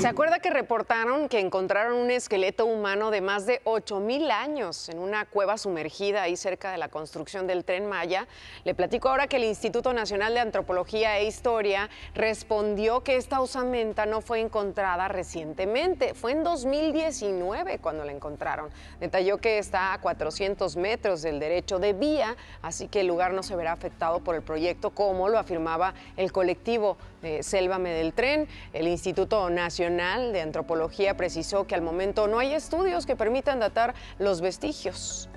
¿Se acuerda que reportaron que encontraron un esqueleto humano de más de 8.000 años en una cueva sumergida ahí cerca de la construcción del tren Maya? Le platico ahora que el Instituto Nacional de Antropología e Historia respondió que esta osamenta no fue encontrada recientemente, fue en 2019 cuando la encontraron. Detalló que está a 400 metros del derecho de vía, así que el lugar no se verá afectado por el proyecto, como lo afirmaba el colectivo de Sélvame del Tren. El Instituto De Antropología precisó que al momento no hay estudios que permitan datar los vestigios.